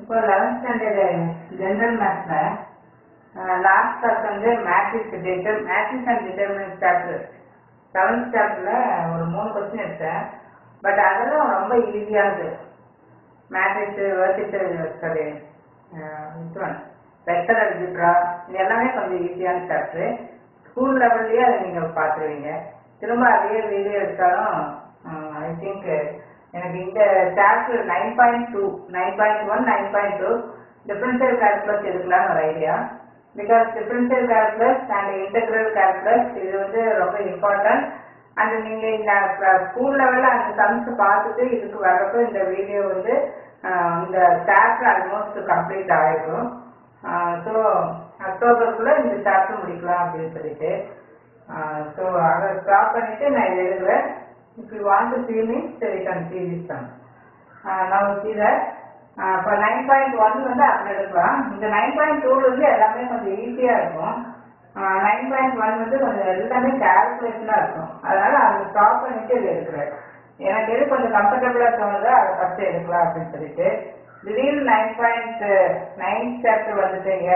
இப்போ eleventh standard general மேக்ஸில் last class வந்து matrix titre matrix and determinant chapter seventh சாப்டரில் ஒரு மூணு கொஸ்டின் எடுத்தேன். பட் அதெல்லாம் ரொம்ப ஈஸியானது மேட்ரிக்ஸ் வெர்டிக்கல் இது இதுவன் வெக்டர் அல்ஜிப்ரா இது எல்லாமே கொஞ்சம் ஈஸியான சாப்டர் ஸ்கூல் லெவல்லையே அதை நீங்கள் பார்த்துருவீங்க. திரும்ப அதே வீடியோ எடுத்தாலும் ஐ திங்க் எனக்கு இந்த chapter nine point two nine point one nine point two differential calculus எடுக்கலாம்னு ஒரு idea because differential calculus and integral calculus இது வந்து ரொம்ப இம்பார்ட்டன்ட் அண்ட் நீங்கள் இந்த ஸ்கூல் லெவலில் அந்த சம்ஸ் பார்த்துட்டு இதுக்கு வர்றப்போ இந்த வீடியோ வந்து இந்த சாப்டர் ஆல்மோஸ்ட் கம்ப்ளீட் ஆகிடும் ஸோ அக்டோபருக்குள்ளே இந்த சாப்டர் முடிக்கலாம் அப்படின்னு சொல்லிட்டு ஸோ அதை ஸ்டாப் பண்ணிட்டு நான் இதை எழுதுவேன் வாங்க யூ சரி to see me can see this நான் see that இப்போ நைன் பாயிண்ட் ஒன் வந்து அப்படி எடுக்கலாம். இந்த நைன் பாயிண்ட் டூ வந்து எல்லாமே கொஞ்சம் ஈஸியாக இருக்கும். நைன் பாயிண்ட் ஒன் வந்து கொஞ்சம் எல்லாமே கேல்குலேஷனாக இருக்கும். அதனால அதை ஸ்டாப் பண்ணிட்டு இது எடுக்கிறேன். எனக்கு எது கொஞ்சம் கம்ஃபர்டபுளாக தோணுதோ அதை ஃபஸ்ட்டு எடுக்கலாம் அப்படின்னு சொல்லிட்டு. திடீர்னு நைன் பாயிண்ட் நைன் சாப்டர் வந்துட்டீங்க.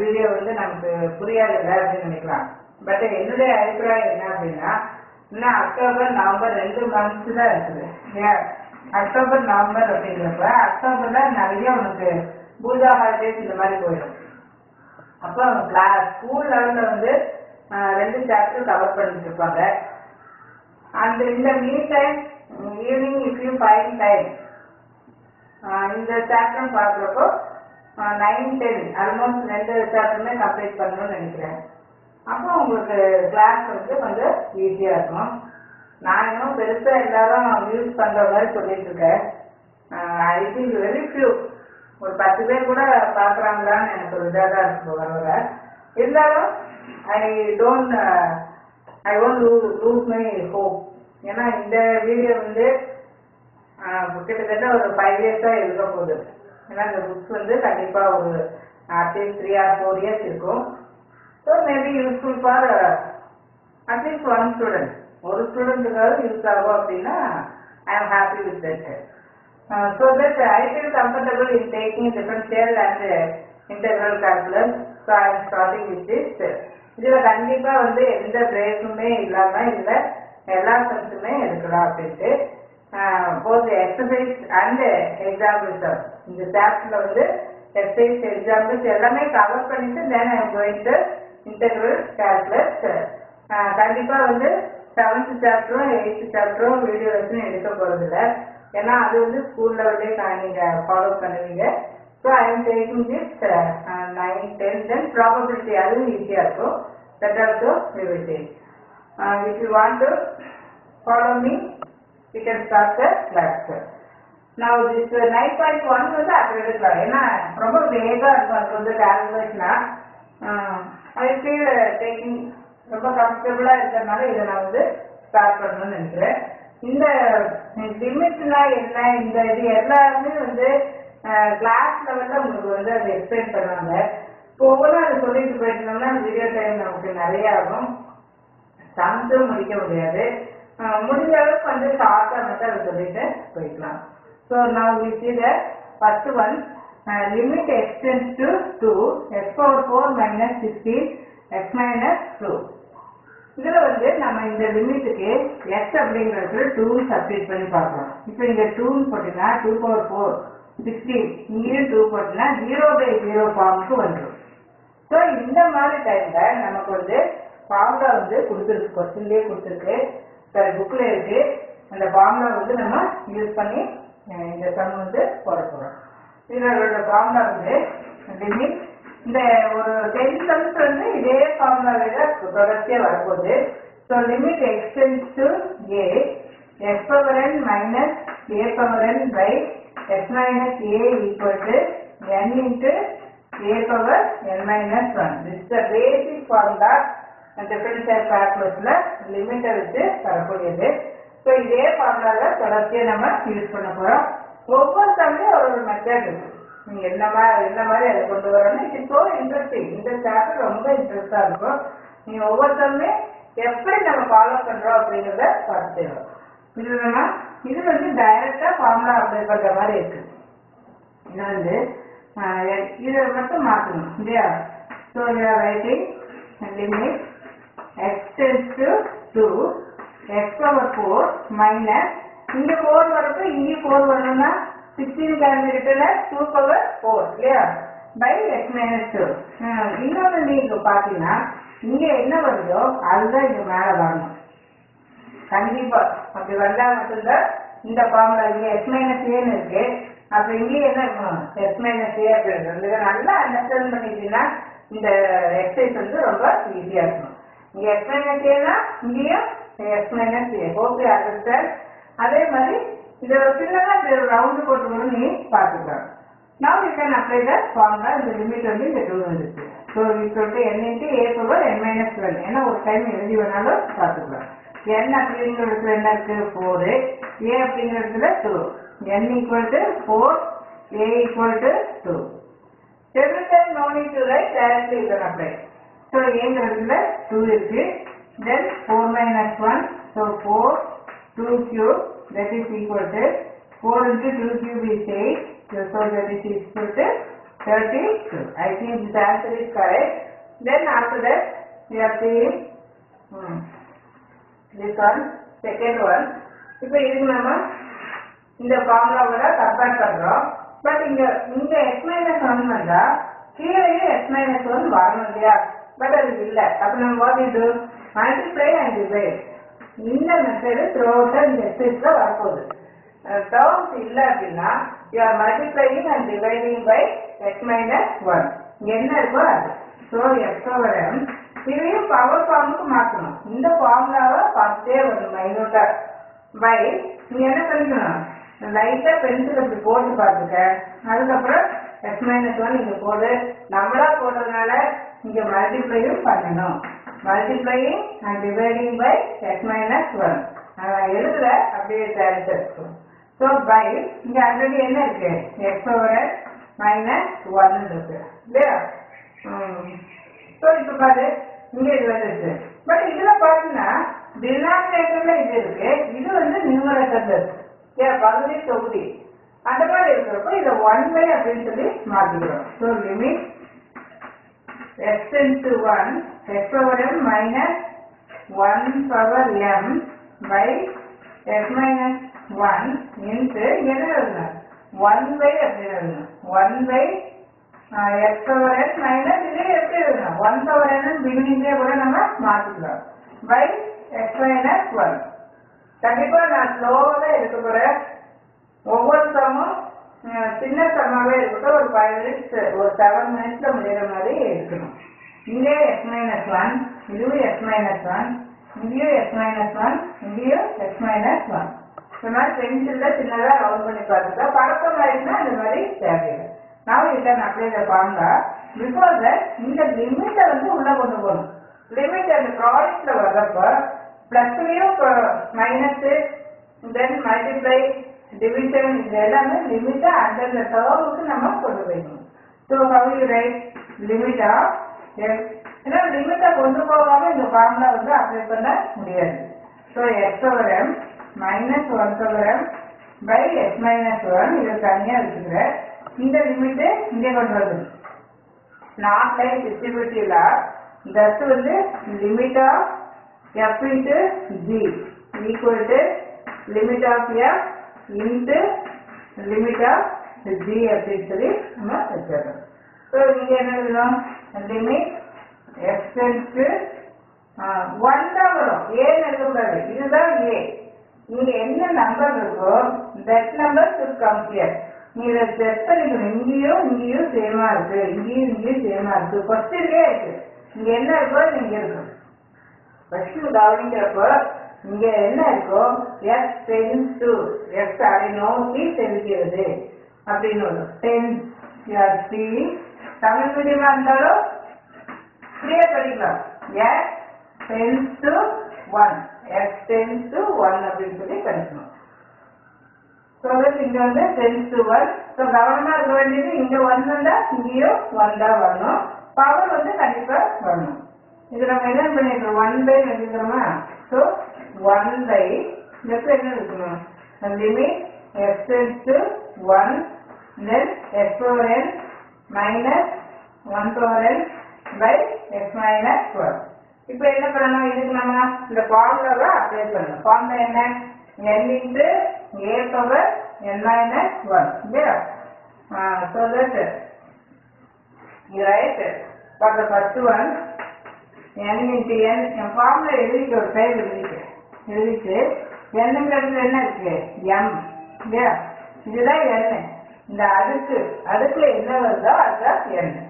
வீடியோ வந்து நமக்கு புரியாதுல்ல அப்படின்னு நினைக்கலாம். பட் என்னுடைய அபிப்பிராயம் என்ன அப்படின்னா இன்னும் அக்டோபர் நவம்பர் ரெண்டு மந்த்ஸ் தான் இருக்குது. ஏன்? அக்டோபர் நவம்பர் அப்படிங்கிறப்ப அக்டோபர்ல நிறைய உனக்கு பூஜா ஹாலிடேஸ் இந்த மாதிரி போயிடும். அப்போ ஸ்கூல் லெவல்ல வந்து ரெண்டு சாப்டர் கவர் பண்ணிட்டு இருப்பாங்க. அந்த இந்த me time evening if you fine time இந்த சாப்டர் பார்க்குறப்போ நைன் டென் ஆல்மோஸ்ட் ரெண்டு சாப்டருமே கம்ப்ளீட் பண்ணணும்னு நினைக்கிறேன். அப்போ உங்களுக்கு கிளாஸ் வந்து கொஞ்சம் ஈஸியாக இருக்கும். நான் இன்னும் பெருசாக எல்லாரும் யூஸ் பண்ணுற மாதிரி சொல்லிட்டு இருக்கேன். ஐ திங்க் வெரி ஃபியூ ஒரு பத்து பேர் கூட பார்க்குறாங்களான்னு எனக்கு ஒரு இதாக தான் இருக்கு வர வர இருந்தாலும் I don't I won't lose my hope ஏன்னா இந்த வீடியோ வந்து கிட்டத்தட்ட ஒரு ஃபைவ் இயர்ஸாக இருக்க போகுது. ஏன்னா இந்த புக்ஸ் வந்து கண்டிப்பாக ஒரு at least three or four years இருக்கும். So maybe useful for at least one student ஒரு ஸ்டூடெண்ட்டுக்காவது யூஸ் ஆகும் அப்படின்னா I am happy with that so that I feel comfortable in taking differential and integral calculus so I am starting with this இதில் கண்டிப்பாக வந்து எந்த பிரேக்குமே இல்லாமல் இதில் எல்லா சம்ஸுமே எடுக்கலாம் அப்படின்ட்டு போத் எக்ஸசைஸ் அண்ட் எக்ஸாம்பிள்ஸ் இந்த சாப்டர்ல வந்து எக்ஸசைஸ் எக்ஸாம்பிள்ஸ் எல்லாமே கவர் பண்ணிட்டு then I going to integral calculus கண்டிப்பாக வந்து செவன்த் சாப்டரும் எயித்து சாப்டரும் வீடியோ வச்சு எடுக்க போறது ஏன்னா அது வந்து ஸ்கூல் லெவலே நீங்கள் ஃபாலோ பண்ணுவீங்க. So I am taking this nine ten then probability அதுவும் ஈஸியாக இருக்கும். That also we will take if you want to follow me we can start the class. Now this uh, 9.1 வந்து அப்படி எடுக்கலாம் ஏன்னா ரொம்ப வேகா இருக்கும். அது வந்து கால்குலேஷனா ஐ ஃபீல் டேக்கிங் ரொம்ப கம்ஃபர்டபுளாக இருக்கிறதுனால இதை நான் வந்து ஸ்டார்ட் பண்ணணும்னு நினைக்கிறேன். இந்த லிமிட்னா என்ன? இந்த இது எல்லாருமே வந்து கிளாஸ் லெவலில் உங்களுக்கு வந்து அதை எக்ஸ்பிளைன் பண்ணுவாங்க. இப்போ ஒவ்வொன்றும் அதை சொல்லிட்டு போயிட்டோம்னா வீடியோ டைம் நமக்கு நிறைய ஆகும். சமைச்சும் முடிக்க முடியாது. முடிஞ்ச அளவுக்கு வந்து ஷார்ட்டாக மட்டும் அதை சொல்லிட்டு போய்க்கலாம். ஸோ நான் உங்களுக்கு இதை first one first one limit x tends to two x power four minus sixteen x minus two இதில் வந்து நம்ம இந்த லிமிட்டுக்கு x அப்படிங்கிறது டூ சப்ஸ்டிட் பண்ணி பார்க்கலாம். இப்போ இங்கே டூன்னு போட்டிங்கன்னா டூ பவர் ஃபோர் சிக்ஸ்டீன் இங்கேயும் டூ போட்டிங்கன்னா ஜீரோ பை ஜீரோ ஃபார்முக்கு வந்துடும் ஸோ இந்த மாதிரி டைம்ல நமக்கு வந்து ஃபார்முலா வந்து கொடுத்துருக்கு. கொஸ்டின்லேயே கொடுத்துருக்கு. சாரி புக்கில் இருக்கு. அந்த ஃபார்முலா வந்து நம்ம யூஸ் பண்ணி இந்த சம் வந்து போட போகிறோம் இதோட ஃபார்முலா வந்து லிமிட் இந்த ஒரு டென் சம்ஸ் வந்து இதே ஃபார்முலாவில தொடர்ச்சியாக வரப்போகுது. So limit x tends to a s power n minus a power n by x minus a equal to n into a power n minus 1. This is the basic formula. And differential calculusல லிமிட்டை வச்சு வரக்கூடியது. So இதே ஃபார்முலாவில் தொடர்ச்சியா நம்ம use பண்ண போகிறோம் ஒவ்வொரு சமயம் ஒரு ஒரு மெத்தட் இருக்கு. நீங்க என்ன மாதிரி என்ன மாதிரி அதை கொண்டு வரணும் இப்போ ஸோ இன்ட்ரெஸ்டிங் இந்த சாப்டர் ரொம்ப இன்ட்ரெஸ்டா இருக்கும். நீங்க ஒவ்வொருத்தருமே எப்படி நம்ம ஃபாலோ பண்றோம் அப்படிங்கிறத பார்த்துட்டு இது நம்ம இது வந்து டைரக்டா ஃபார்முலா அப்ளை பண்ற மாதிரி இருக்கு. இது வந்து இதை மட்டும் மாற்றணும் இல்லையா? So writing limit x tends to two x power four minus இங்கே ஃபோர் வரப்போ இங்கே ஃபோர் வரணும்னா சிக்ஸ்டீன் கேண்டிடேட்டில் டூ பவர் ஃபோர் இல்லையா பை எக்ஸ் மைனஸ் டூ இன்னொன்று நீங்கள் பார்த்தீங்கன்னா இங்கே என்ன வருதோ அதுதான் இங்கே மேலே வரணும். கண்டிப்பா. அப்படி வந்தா மட்டும்தான் இந்த ஃபார்முலா இங்க எக்ஸ் மைனஸ் ஏன்னு இருக்கு. அப்ப இங்கே என்ன இருக்கணும்? எக்ஸ் மைனஸ் ஏ அப்படின்னு இதை நல்லா அண்டர்ஸ்டாண்ட் பண்ணிட்டீங்கன்னா இந்த எக்ஸசைஸ் வந்து ரொம்ப ஈஸியா இருக்கும் இங்க எக்ஸ் மைனஸ் ஏனா இங்கேயும் x minus a okay understand அதே மாதிரி இதை ஒரு சின்னதா ரவுண்டு போட்டுக்கணும் நீ பார்த்துக்கலாம். Now you can apply the formula இந்த லிமிட் வந்து இந்த டூ வந்துச்சு so equal to n a a n minus minus 1 ஏன்னா ஒரு டைம் எழுதி வேணாலும் பார்த்துக்கலாம். என் அப்படிங்கிற இடத்துல என்ன இருக்கு? ஃபோரு அப்படிங்கிற இடத்துல two n equal to four a equal to two every time no need to write directly you can apply. So ஏங்கிறதுல டூ இருக்கு. Then 4 minus 1 so 4 2 cube that is equal to 4 into 2 cube is 8 so that is equal to 32 I think this answer is correct then after that we are seeing hmm, this one second one இப்போ இதுக்கு நம்ம இந்த ஃபார்முலாவோட compare பண்றோம் but இங்க இங்க X minus one வந்தா கீழேயும் X minus one வரணும் இல்லையா பட் அது இல்ல அப்ப நம்ம வாட் இது மல்டிப்ளை அண்ட் டிவைட் இந்த மெத்தடு த்ரூ அவுட் இந்த எக்ஸைஸ்ல வரப்போகுது. டேர்ம்ஸ் இல்லை அப்படின்னா you are multiplying and dividing by x minus one என்ன இருக்கோ அது. ஸோ எக்ஸ் ஓவர் எம் இதையும் பவர் ஃபார்முக்கு மாற்றணும். இந்த ஃபார்முலாவை ஃபர்ஸ்டே ஒரு மைனூட்டா பை நீ என்ன பண்ணிக்கணும்? லைட்டா பென்சில் இப்படி போட்டு பார்த்துக்க. அதுக்கப்புறம் எக்ஸ் மைனஸ் ஒன் இங்கே போடு. நம்மளா போடுறதுனால இங்கே மல்டிப்ளையும் பண்ணணும். Multiplying and dividing by x minus one எழுதுல அப்படியே தேர்ட் ஸோ பை இங்கே ஆல்ரெடி என்ன இருக்கு? எக்ஸ் பவர் மைனஸ் ஒன் இருக்கு. இல்லையா? ஸோ இப்போ பாரு இங்கே இது வந்துருக்கு பட் இதில் பாத்தீங்கன்னா டினாமினேட்டர்ல இது இருக்கு. இது வந்து நியூமரேட்டர்ல இருக்கு. ஏன் பகுதி தொகுதி. அந்த மாதிரி இருக்கிறப்போ இதை ஒன் பை அப்படின்னு சொல்லி மாற்றிக்கிறோம் so limit x into one x power m minus one power m by x minus one into என்ன எழுதணும் ஒன் பை அப்படின்னு எழுதணும் one by x power n minus இதே எப்படி எழுதணும் ஒன் பவர் என் பிகினிங்லேயே கூட நம்ம மாற்றிக்கலாம் பை x minus ஒன் கண்டிப்பா நான் ஸ்லோவாக தான் இருக்க ஒவ்வொரு சமும் சின்ன சமாவே இருக்கட்டும் ஒரு ஃபைவ் மினிட்ஸ் ஒரு செவன் மினிட்ஸ்ல முடிகிற மாதிரி இருக்கணும். இங்கே எஸ் மைனஸ் ஒன் இதுவும் எஸ் மைனஸ் ஒன் இங்கேயும் எஸ் மைனஸ் ஒன் இங்கேயும் எஸ் மைனஸ் ஒன் இந்த மாதிரி பென்சில்ல சின்னதா ரவுண்ட் பண்ணி பார்த்துட்டா பழக்கம் மாதிரினா இந்த மாதிரி தேவையில்லை. நான் இதை அப்படியே அப்ளை பாருங்க. பிகாஸ் இந்த லிமிட்டை வந்து உள்ள கொண்டு போகணும். லிமிட் அந்த ப்ராடக்ட்ல வர்றப்ப பிளஸ்லயும் மைனஸ் தென் மல்டிப்ளை டிவிஷன் இது எல்லாமே லிமிட்டா அந்தந்த டேர்முக்கு நம்ம கொண்டு வைக்கணும் so how you write limit of ஏன்னா லிமிட்டை கொண்டு போகாம இந்த ஃபார்முலா வந்து அப்ளை பண்ண முடியாது. So x over m minus one over m by x minus one இதை தனியாக வச்சுக்கிறேன் இந்த லிமிட்டு இங்கே கொண்டு வருது நாட் லைக் டிஸ்ட்ரிபியூட்டிவ் தட் வந்து limit of f into g equal to limit of f into limit of g அப்படின்னு சொல்லி நம்ம வச்சிடறோம் ஸோ இங்கே என்ன எழுதணும் லிமிட் எக்ஸ்டென்ஸ் ஒன் தான் வரும் ஏன்னு எழுதக்கூடாது இதுதான் ஏ இங்க என்ன நம்பர் இருக்கோ தட் நம்பர் டு கம்பேர் நீ இதை செட் பண்ணிக்கணும். இங்கேயும் இங்கேயும் சேமா இருக்கு. இங்கேயும் இங்கேயும் சேமா இருக்கு. கொஸ்டின்லேயே இருக்கு. இங்க என்ன இருக்கோ இது இங்க இருக்கும் ஃபர்ஸ்ட் கவனிக்கிறப்போ இங்க என்ன இருக்கோ? எஸ் டென்ஸ் டு எஸ் அதை நோக்கி செல்கிறது அப்படின்னு வரும் டென்ஸ் யூஆர் சி தமிழ் மீடியமா இருந்தாலும் ஃப்ரீயா படிக்கலாம் s tends to one s tends to one அப்படின்னு சொல்லி படிக்கணும். ஸோ இங்க வந்து டென்ஸ் டு ஒன் ஸோ கவனமா இருக்க வேண்டியது இங்க ஒன் வந்தா இங்கேயும் ஒன் தான் வரணும். பவர் வந்து கண்டிப்பா வரணும். இது நம்ம என்ன பண்ணிடுறோம் ஒன் பை எழுதிக்கிறோமா ஸோ ஒன் பை இந்த என்ன இருக்கணும் limit x tends to one then x power n minus 1 power n by x minus 12 இப்போ என்ன பண்ணணும்? இதுக்கு நம்ம இந்த ஃபார்முலாவை அப்ளை பண்ணணும். ஃபார்முலா என்ன? N into a power n minus 1 இல்லையா so that you write for the first one n into n. என் ஃபார்முலா எழுதிக்க ஒரு டைம் எழுதிக்க எழுதிட்டு எண்ணுங்கிறது என்ன இருக்கு? எம் இல்லையா? இதுதான் எண்ணு. இந்த அடுக்கு அடுக்குல என்ன வருதோ அதுதான் எண்ணு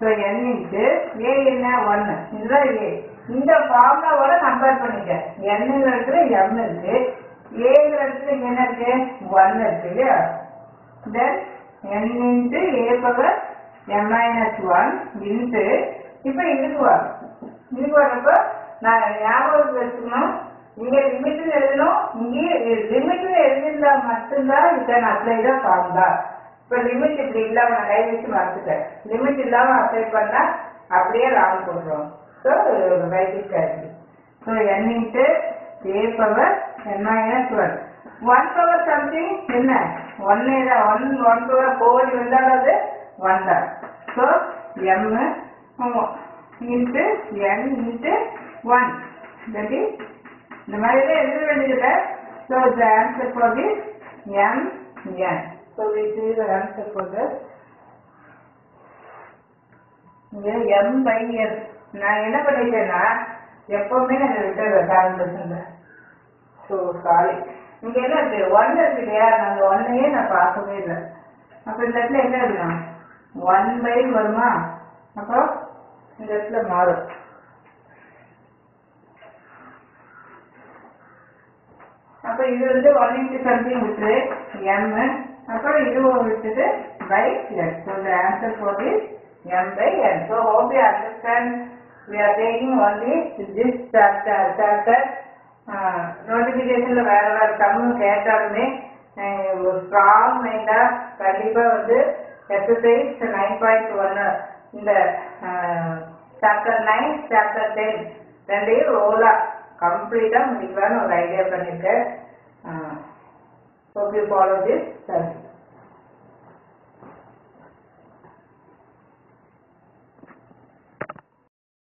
ஸோ எண்ணிட்டு ஏ என்ன? ஒன்று இதுதான் ஏ இந்த ஃபார்முலாவோட கம்பேர் பண்ணிக்க. என்னங்கிற எம் இருக்கு. ஏங்கிற என்ன இருக்கு? ஒன் இருக்கு இல்லையா? Then n into a power m minus one into இப்போ இதுக்கு வரும் இதுக்கு வரப்போ நான் ஞாபகம் வச்சுக்கணும் இங்க லிமிட்னு எழுதணும் இங்கே லிமிட்னு எழுதிருந்தா மட்டும்தான் யூ அப்ளை தான் ஃபார்முலா இப்போ லிமிட் இப்படி இல்லாம நான் கை வச்சு மறந்துட்டேன். லிமிட் இல்லாம அப்ளை பண்ணா அப்படியே ராங் போடுறோம். So right it so n into a power n minus one one power something என்ன? ஒன்னே தான் ஒன் ஒன் பவர் ஃபோர் இருந்தாலும் அது ஒன் தான். So m into n into one that is இந்த மாதிரி தான் எழுத வேண்டியதில்லை so the answer for the m n so we see answer for the இங்கே எம் பை என் நான் என்ன பண்ணிட்டேன்னா எப்பவுமே நான் ரிட்டர் கால்குலேஷன்ல ஸோ சாரி இங்க என்ன இருக்கு? ஒன் இருக்கு இல்லையா? நாங்கள் ஒன்னையே நான் பார்க்கவே இல்லை. அப்போ இந்த இடத்துல என்ன இருக்கணும் ஒன் பை வருமா? அப்போ இந்த இடத்துல மாறும். அப்புறம் இது வந்து ஒன் இன்ட்டு சம்திங் விட்டு எம் அப்புறம் இதுவும் விட்டுட்டு by s so the answer for this by by n. So hope you understand? We are taking only this chapter chapter uh, வேற தமிழ் கேட்டாலுமே ஒரு ஸ்ட்ராங் மைண்டாக கண்டிப்பாக வந்து எக்ஸசைஸ் நைன் பாயிண்ட் ஒன்று இந்த சாப்டர் நைன் சாப்டர் டென் ரெண்டையும் ரோலாக கம்ப்ளீட்டாக முடிக்கலான்னு ஒரு ஐடியா பண்ணியிருக்கேன். பண்ணிருக்கேன் hope you follow this thank you